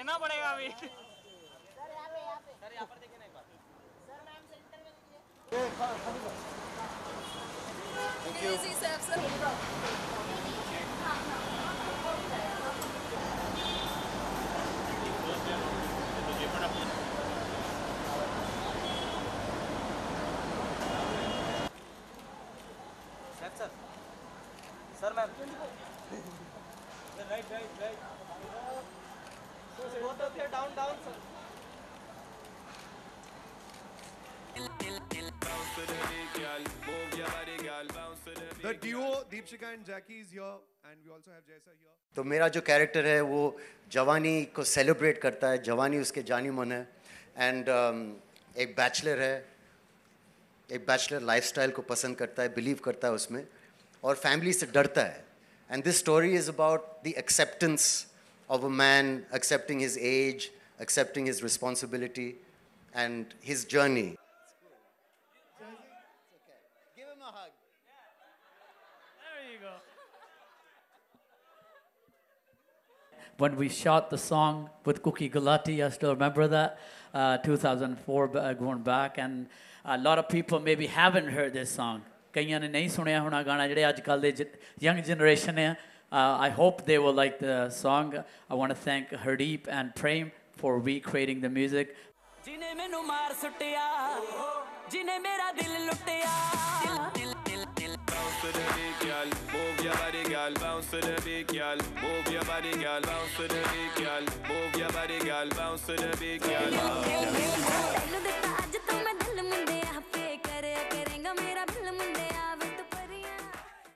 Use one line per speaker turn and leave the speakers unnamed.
देना पड़ेगा अभी
सर यहाँ पे यहाँ पे सर यहाँ पर ना
एक बार सर मैम सेंटर में देखिए sir sir ma'am right right right
तो मेरा जो कैरेक्टर है वो जवानी को सेलिब्रेट करता है जवानी उसके जानी मन है एंड um, एक बैचलर है एक बैचलर लाइफस्टाइल को पसंद करता है बिलीव करता है उसमें और फैमिली से डरता है and this story is about the acceptance of a man accepting his age, accepting his responsibility,
and his journey.
When we shot the song with Cookie Galati, I still remember that, uh, 2004 uh, going back, and a lot of people maybe haven't heard this song. ਕਈਆਂ ਨੇ ਨਹੀਂ ਸੁਣਿਆ ਹੋਣਾ ਗਾਣਾ ਜਿਹੜੇ ਅੱਜ ਕੱਲ ਦੇ young generation uh, I hope they will like the song. I want to thank Hardeep and Prem for recreating the music.